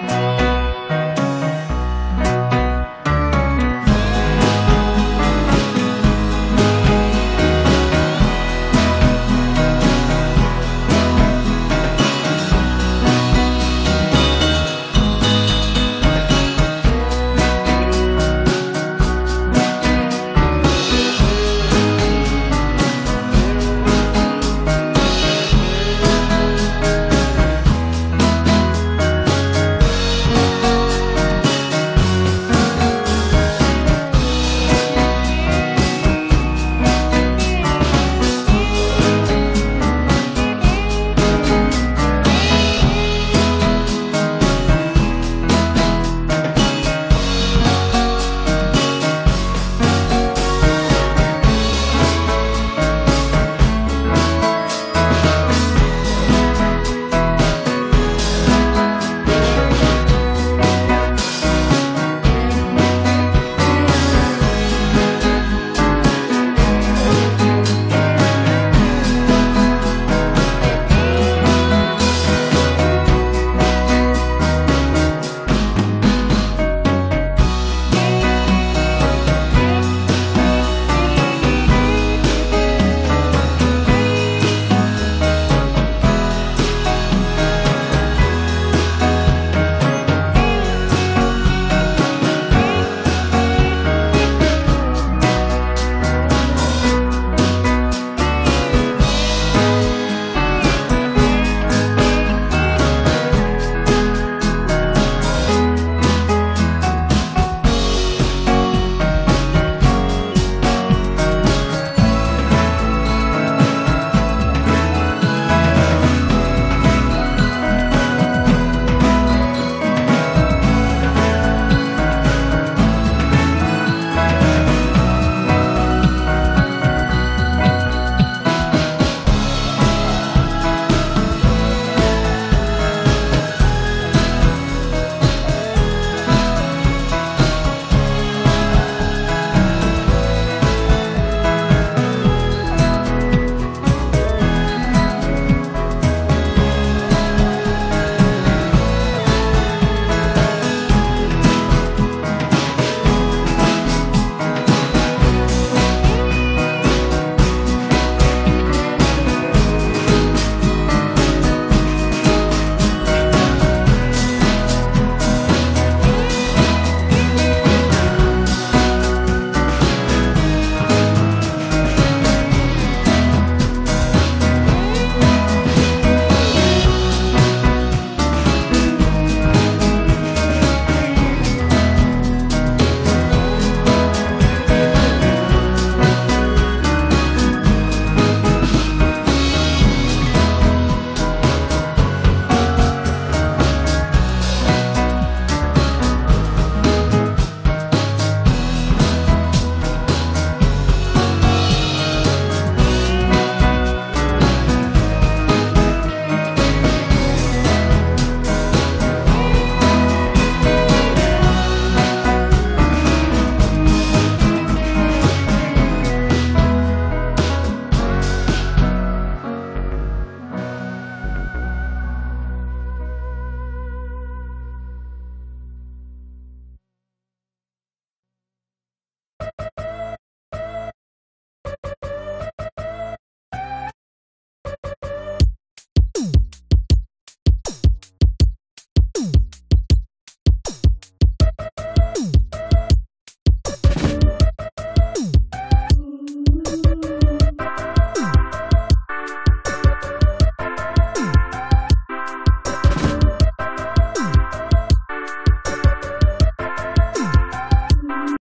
Bye.